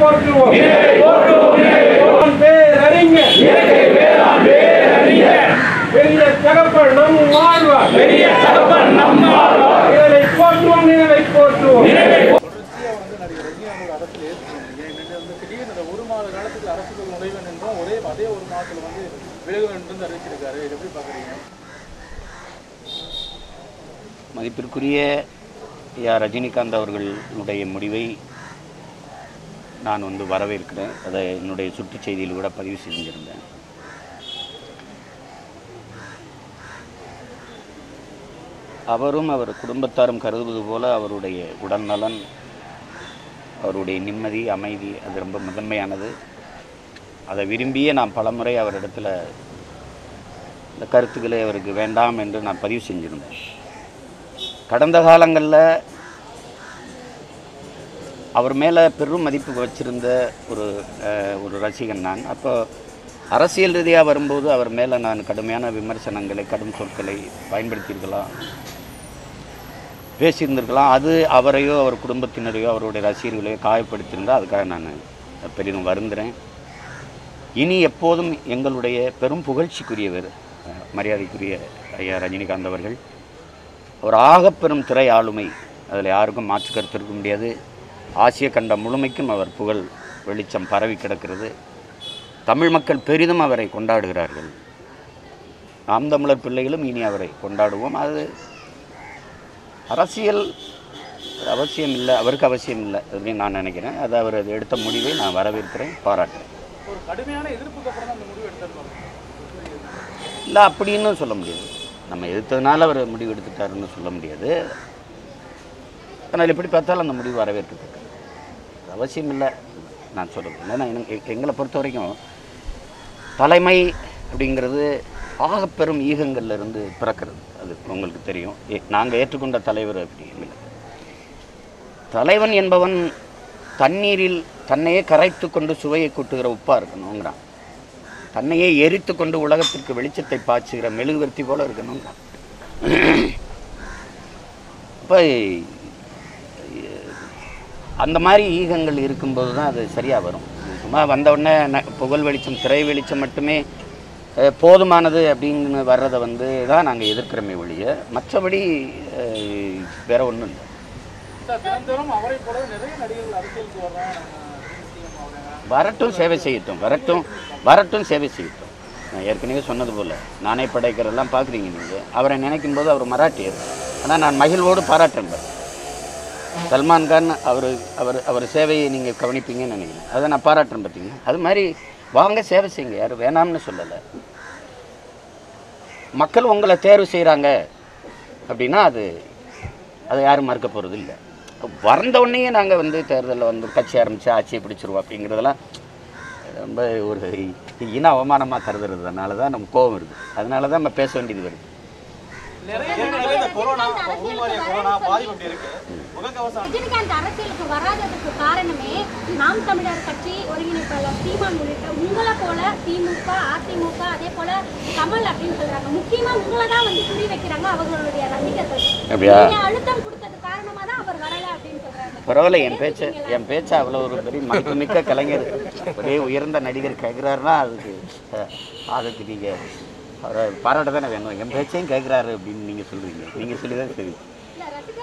போற்றுவோம். பேரறிஞர். பெரிய தகப்பன் நம் வாழ்வார். பெரிய தகப்பன் நம் வாழ்வார். நிழலை போற்றுவோம் நிழலை போற்றுவோம். வந்து வந்து திடீர்னு இந்த ஒரு மாத காலத்துக்கு அரசுக்குள் நுழைவேன் என்றும் ஒரே அதே ஒரு மாதத்தில் வந்து விலகுவேன் என்று அறிவிச்சிருக்காரு இதை எப்படி பார்க்குறீங்க மதிப்பிற்குரிய ஐயா ரஜினிகாந்த் அவர்களுடைய முடிவை நான் வந்து வரவேற்கிறேன். அதை என்னுடைய சுற்றுச் செய்தியில் கூட பதிவு செஞ்சுருந்தேன். அவரும் அவர் குடும்பத்தாரும் கருதுவது போல அவருடைய உடல்நலன் அவருடைய நிம்மதி அமைதி அது ரொம்ப முதன்மையானது. அதை விரும்பியே நான் பலமுறை அவரிடத்தில் இந்த கருத்துக்களை அவருக்கு வேண்டாம் என்று நான் பதிவு செஞ்சிருந்தேன். கடந்த காலங்களில் அவர் மேலே பெரும் மதிப்பு வச்சிருந்த ஒரு ஒரு ரசிகன் நான். அப்போ அரசியல் ரீதியாக வரும்போது அவர் மேலே நான் கடுமையான விமர்சனங்களை கடும் சொற்களை பயன்படுத்தியிருக்கலாம் பேசியிருந்திருக்கலாம். அது அவரையோ அவர் குடும்பத்தினரையோ அவருடைய ரசிகர்களையோ காயப்படுத்தியிருந்தால் அதுக்காக நான் பெரிதும் வருந்துறேன். இனி எப்போதும் எங்களுடைய பெரும் புகழ்ச்சிக்குரியவர் மரியாதைக்குரிய ஐயா ரஜினிகாந்த் அவர்கள். ஒரு ஆகப்பெரும் திரை ஆளுமை. அதில் யாருக்கும் மாற்று கருத்து இருக்க முடியாது. ஆசிய கண்டம் முழுமைக்கும் அவர் புகழ் வெளிச்சம் பரவி கிடக்கிறது. தமிழ் மக்கள் பெரிதும் அவரை கொண்டாடுகிறார்கள். நாம் தமிழர் பிள்ளைகளும் இனி அவரை கொண்டாடுவோம். அது அரசியல் அவசியம் இல்லை அவருக்கு அவசியம் இல்லை அப்படின்னு நான் நினைக்கிறேன். அது அவர் அது எடுத்த முடிவை நான் வரவேற்கிறேன் பாராட்டுறேன். இல்லை அப்படின்னு சொல்ல முடியாது. நம்ம எதிர்த்ததுனால அவர் முடிவு எடுத்துட்டாருன்னு சொல்ல முடியாது. ஆனால் எப்படி பார்த்தாலும் அந்த முடிவு வரவேற்கிறது அவசியம் இல்லை. நான் சொல்கிறது ஏன்னா எங்களை பொறுத்த வரைக்கும் தலைமை அப்படிங்கிறது ஆகப்பெரும் ஈகங்கள்லேருந்து பிறக்கிறது. அது உங்களுக்கு தெரியும். நாங்கள் ஏற்றுக்கொண்ட தலைவர் அப்படி இல்லை. தலைவன் என்பவன் தண்ணீரில் தன்னையே கரைத்து கொண்டு சுவையை கூட்டுகிற உப்பாக இருக்கணுங்கிறான். தன்னையே எரித்து கொண்டு உலகத்திற்கு வெளிச்சத்தை பாய்ச்சுகிற மெழுகுவர்த்தி போல இருக்கணும் இப்போ அந்த மாதிரி ஈகங்கள் இருக்கும்போது தான் அது சரியாக வரும். சும்மா வந்த உடனே ந- புகழ் வெளிச்சம் திரை வெளிச்சம் மட்டுமே போதுமானது அப்படின்னு வர்றதை வந்து தான் நாங்கள் எதிர்க்கிறோமே ஒழிய மற்றபடி வேற ஒன்றும் இல்லை. வரட்டும் சேவை செய்யட்டும். வரட்டும் வரட்டும் சேவை செய்யட்டும். நான் ஏற்கனவே சொன்னது போல் நானே படைக்கிறதெல்லாம் பார்க்குறீங்க நீங்கள் அவரை நினைக்கும் போது அவர் மராட்டியர். ஆனால் நான் மகிழ்வோடு பாராட்டுறேன். பாரு. சல்மான் கான் அவர் அவர் அவர் சேவையை நீங்கள் கவனிப்பீங்கன்னு நினைக்கிறேன். அதை நான் பாராட்டுறேன் பார்த்தீங்க அது மாதிரி வாங்க சேவை செய்யுங்க. யாரும் வேணாம்னு சொல்லலை. மக்கள் உங்களை தேர்வு செய்கிறாங்க அப்படின்னா அது அதை யாரும் மறுக்க போகிறது இல்லை. வந்த நாங்கள் வந்து தேர்தலில் வந்து கட்சி ஆரம்பித்து ஆட்சியை பிடிச்சிருவோம் அப்படிங்கிறதெல்லாம் ரொம்ப ஒரு இன அவமானமாக கருதுறதுனால தான் நம்ம கோபம் இருக்குது அதனால தான் நம்ம பேச வேண்டியது வருது. ரஜினிகாந்த் அரசியலுக்கு வராததுக்கு காரணமே நாம் தமிழர் கட்சி ஒருங்கிணைப்பாளர் சீமான் உள்ளிட்ட உங்களை போல திமுக அதிமுக அதே போல கமல் அப்படின்னு சொல்றாங்க. முக்கியமா உங்களை தான் வந்து குறி வைக்கிறாங்க அவர்களுடைய ரசிகர்கள் அழுத்தம் கொடுத்தது காரணமா தான் அவர் வரல அப்படின்னு சொல்றாங்க. பரவாயில்ல என் பேச்சை என் பேச்சை அவ்வளோ ஒரு பெரிய மதிப்புமிக்க கலைஞர் ஒரே உயர்ந்த நடிகர் கேட்குறாருன்னா அதுக்கு அதுக்கு நீங்கள் அவரை பாராட்ட தானே வேணும். என் பேச்சையும் கேட்குறாரு அப்படின்னு நீங்கள் சொல்கிறீங்க நீங்கள் சொல்லி தான் சரி.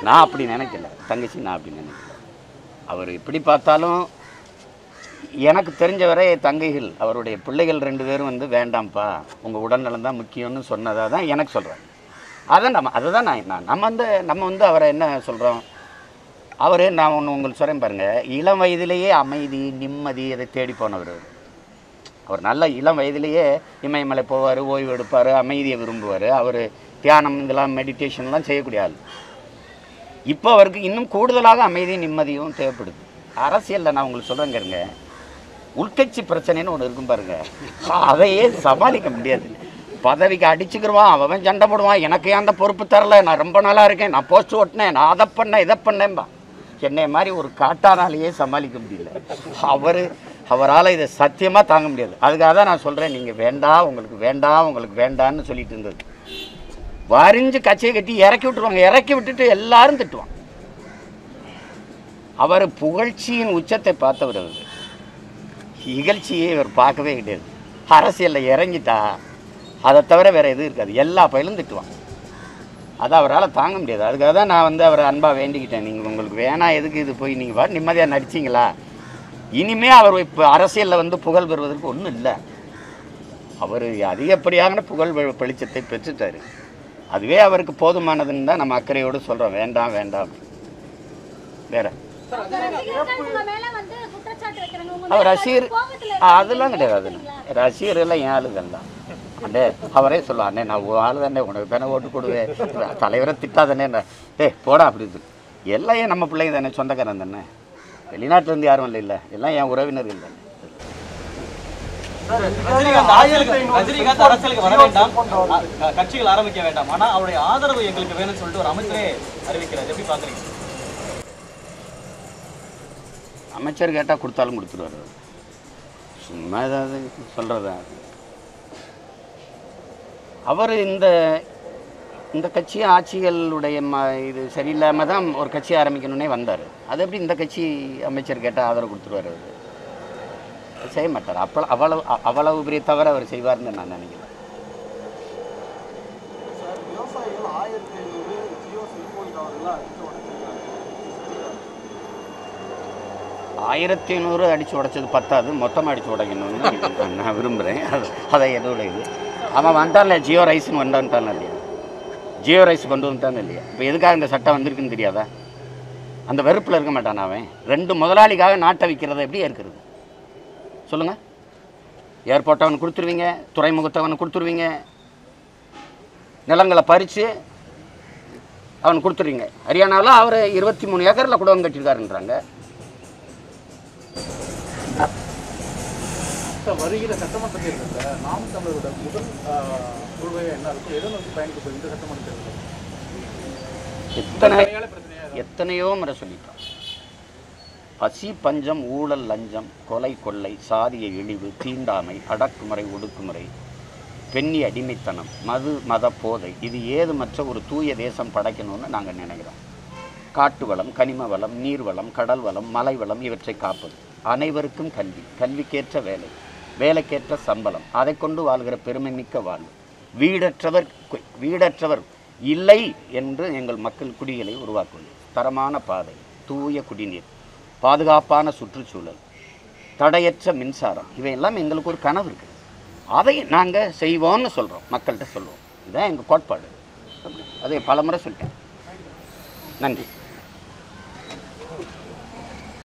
நான் அப்படி நினைக்கல. தங்கச்சி நான் அப்படி நினைக்கல. அவர் எப்படி பார்த்தாலும் எனக்கு தெரிஞ்ச வரை தங்கைகள் அவருடைய பிள்ளைகள் ரெண்டு பேரும் வந்து வேண்டாம்ப்பா உங்கள் உடல்நலம் தான் முக்கியம்னு சொன்னதாக தான் எனக்கு சொல்கிறேன் அதை நம்ம அதை தான் நான் நான் நம்ம வந்து நம்ம வந்து அவரை என்ன சொல்கிறோம் அவர் நான் ஒன்று உங்களுக்கு சொல்கிறேன் பாருங்கள் இளம் வயதிலேயே அமைதி நிம்மதி அதை தேடி போனவர். அவர். நல்ல இளம் வயதிலேயே இமயமலை போவார் ஓய்வு எடுப்பார் அமைதியை விரும்புவார். அவர் தியானம் இதெல்லாம் மெடிடேஷன்லாம் செய்யக்கூடிய ஆள். இப்போ அவருக்கு இன்னும் கூடுதலாக அமைதியும் நிம்மதியும் தேவைப்படுது. அரசியலில் நான் உங்களுக்கு சொல்கிறேங்க இருங்க உள்கட்சி பிரச்சனைன்னு ஒன்று இருக்கும் பாருங்க. அதையே சமாளிக்க முடியாது. பதவிக்கு அடிச்சுக்கிருவான் அவன் சண்டை போடுவான். எனக்கு அந்த பொறுப்பு தரல? நான் ரொம்ப நல்லா இருக்கேன். நான் போஸ்ட் ஓட்டினேன். நான் அதை பண்ணேன் இதை பண்ணேன்பா. என்னை மாதிரி ஒரு காட்டானாலேயே சமாளிக்க முடியல. அவர் அவரால் இதை சத்தியமாக தாங்க முடியாது. அதுக்காக தான் நான் சொல்கிறேன் நீங்கள் வேண்டாம் உங்களுக்கு வேண்டாம் உங்களுக்கு வேண்டான்னு சொல்லிட்டு இருந்தது. வரிஞ்சு கச்சையை கட்டி இறக்கி விட்டுருவாங்க. இறக்கி விட்டுட்டு எல்லாரும் திட்டுவான் அவர் புகழ்ச்சியின் உச்சத்தை பார்த்தவர் அவர். இகழ்ச்சியை இவர் பார்க்கவே கிடையாது. அரசியலில் இறங்கிட்டா அதை தவிர வேறு எதுவும் இருக்காது. எல்லா பயிலும் திட்டுவான் அதை அவரால் தாங்க முடியாது. அதுக்காக தான் நான் வந்து அவரை அன்பாக வேண்டிக்கிட்டேன். நீங்கள் உங்களுக்கு வேணாம் எதுக்கு இது போய் நீங்கள் நிம்மதியாக நடிச்சிங்களா? இனிமே அவர் இப்போ அரசியலில் வந்து புகழ் பெறுவதற்கு ஒன்றும் இல்லை. அவர் அதிகப்படியான புகழ் வெளிச்சத்தை பெற்றுட்டார். அதுவே அவருக்கு போதுமானதுன்னு தான் நம்ம அக்கறையோடு சொல்கிறோம் வேண்டாம் வேண்டாம். வேற? அவர் ரசிகர் அதெல்லாம் கிடையாது ரசிகர் எல்லாம் என் ஆளுகள் தான். அண்ணே அவரே சொல்லுவா அண்ணே நான் உன் ஆளு தானே உனக்கு தானே ஓட்டு கொடுவேன் தலைவரை திட்டாதானே. டே போடா அப்படின்னு எல்லாம் ஏன் நம்ம பிள்ளைங்க தானே சொந்தக்காரன் தானே? வெளிநாட்டுல இருந்து யாரும் இல்லை இல்லை. எல்லாம் என் உறவினர்கள் தானே. ரஜினிகாந்த் அரசியலுக்கு ரஜினிகாந்த் அரசியலுக்கு வர வேண்டாம். கட்சிகள் ஆரம்பிக்க வேண்டாம். அவருடைய ஆதரவு எங்களுக்கு வேணும்னு சொல்லிட்டு ஒரு அமைச்சரே அறிவிக்கிறார். எப்படி பாக்குறீங்க? அமைச்சர் கேட்டால் கொடுத்தாலும் கொடுத்துருவாரு. சும்மா ஏதாவது சொல்கிறதா அவர் இந்த இந்த கட்சி ஆட்சிகளுடைய ம இது சரியில்லாமல் தான் ஒரு கட்சி ஆரம்பிக்கணுன்னே வந்தார். அது எப்படி இந்த கட்சி அமைச்சர் கேட்டால் ஆதரவு கொடுத்துருவார் அவர்? செய்ய மாட்டார். அப்போ அவ்வளவு அவ்வளவு பெரிய தவிர அவர் செய்வார்னு நான் நினைக்கிறேன். ஆயிரத்தி ஐநூறு அடித்து உடைச்சது பத்தாது. மொத்தமாக அடித்து உடைக்கணும்னு நான் விரும்புகிறேன் அது அதை என்னோட இது. அவன் வந்தான்ல ஜியோ ரைஸ்னு வந்தான்ட்டான் இல்லையா ஜியோ ரைஸ் கொண்டு வந்துட்டானு இல்லையா? இப்போ எதுக்காக இந்த சட்டம் வந்திருக்குன்னு தெரியாதா? அந்த வெறுப்பில் இருக்க மாட்டான் அவன்? ரெண்டு முதலாளிக்காக நாட்டை விற்கிறத எப்படி இருக்கிறது சொல்லுங்கள் ஏர்போர்ட் அவனுக்கு கொடுத்துருவீங்க துறைமுகத்தை அவனுக்கு கொடுத்துருவீங்க நிலங்களை பறித்து அவனுக்கு கொடுத்துருவீங்க. ஹரியானாவில் அவர் இருபத்தி மூணு ஏக்கரில் கூட கட்டியிருக்காருன்றாங்க. சார் வருகிற சட்டமன்ற தேர்தலில் நாம் தமிழரோட முதல் ஆஹ், கொள்கை என்ன இருக்கும் எதை நோக்கி பயணிக்க இந்த சட்டமன்ற தேர்தலில் எத்தனை. எத்தனையோ முறை சொல்லிட்டோம். பசி பஞ்சம் ஊழல் லஞ்சம் கொலை கொள்ளை சாதிய இழிவு தீண்டாமை அடக்குமுறை ஒடுக்குமுறை பெண்ணி அடிமைத்தனம் மது மத போதை இது ஏதுமற்ற ஒரு தூய தேசம் படைக்கணும்னு நாங்கள் நினைக்கிறோம். காட்டு வளம் கனிம வளம் நீர் வளம் கடல் வளம் மலை வளம் இவற்றை காப்பது அனைவருக்கும் கல்வி கல்விக்கேற்ற வேலை. வேலைக்கேற்ற சம்பளம். அதை கொண்டு வாழ்கிற பெருமை மிக்க வாழ்வு. வீடற்றவர் வீடற்றவர் இல்லை என்று எங்கள் மக்கள் குடிகளை உருவாக்குவது. தரமான பாதை தூய குடிநீர் பாதுகாப்பான சுற்றுச்சூழல் தடையற்ற மின்சாரம். இவையெல்லாம் எங்களுக்கு ஒரு கனவு இருக்குது. அதை நாங்கள் செய்வோம்னு சொல்கிறோம் மக்கள்கிட்ட சொல்லுவோம். இதுதான் எங்கள் கோட்பாடு. அதை பலமுறை சொல்லிட்டேன். நன்றி.